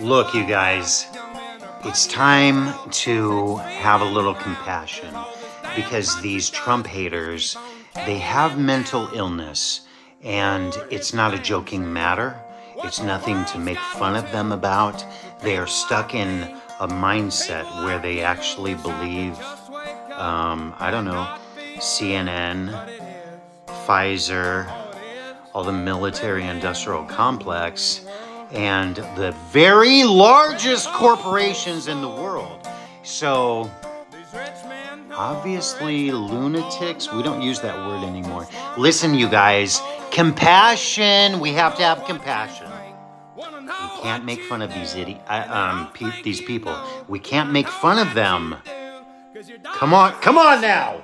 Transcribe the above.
Look, you guys, it's time to have a little compassion because these Trump haters, they have mental illness and it's not a joking matter. It's nothing to make fun of them about. They are stuck in a mindset where they actually believe, um, I don't know, CNN, Pfizer, all the military industrial complex, and the very largest corporations in the world. So, obviously, lunatics, we don't use that word anymore. Listen, you guys, compassion, we have to have compassion. We can't make fun of these idi- uh, um, pe- these people. We can't make fun of them. Come on, come on now.